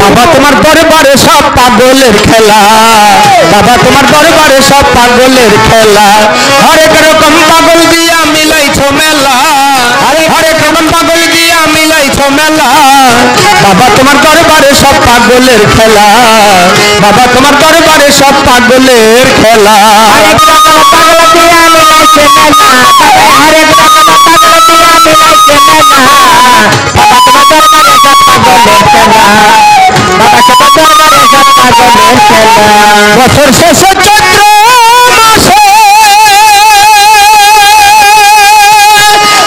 বাবা তোমার দরবারে সব পাগলের খেলা। বাবা তোমার দরবারে সব পাগলের খেলা। হরেক রকম পাগল দিয়া মিলাইছ মেলা। হরেক রকম পাগল দিয়া মিলাইছ মেলা। বাবা তোমার দরবারে সব পাগলের খেলা। বাবা তোমার দরবারে সব পাগলের খেলা। হরেক রকম পাগল দিয়া মেলা। হরেক রকম বছর শেষে চৈত্র মাসে।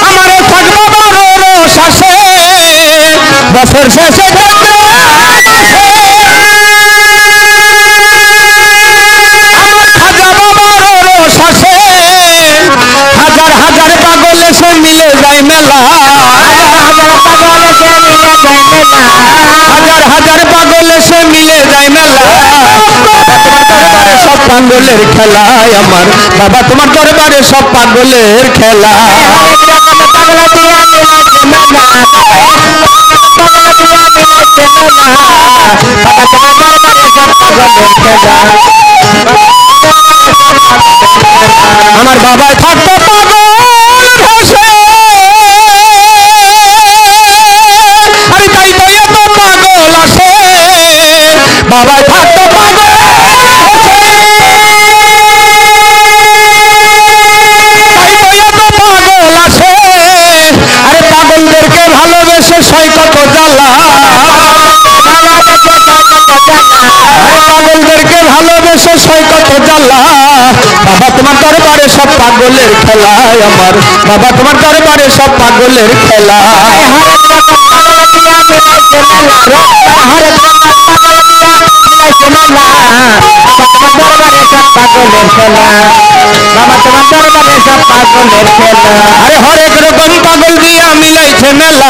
আমার থাকব বড় রসাসে বছর শেষে রসাসে হাজার হাজার পাগল এসে মিলে যায় মেলা। হাজার হাজার হাজার পাগল মেলা পাগলের খেলা আমার। বাবা, তোমার দরবারে সব পাগলের খেলা। আমার বাবায় থাকতো পাগল ভাসে আরে তাই তো পাগল আসে। বাবায় থাকতো পাগলদেরকে ভালোবেসে সই কত জ্বালা বাবা, তোমার দরবারে সব পাগলের খেলায় আমার। বাবা, তোমার দরবারে সব পাগলের খেলা। পাগলের খেলা বাবা, তোমার সব পাগলের খেলা। আরে হরেক রকম পাগল দিয়া মিলাইছে মেলা।